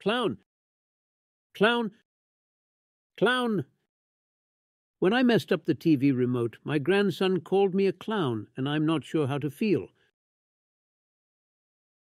Clown. Clown. Clown. When I messed up the TV remote, my grandson called me a clown, and I'm not sure how to feel.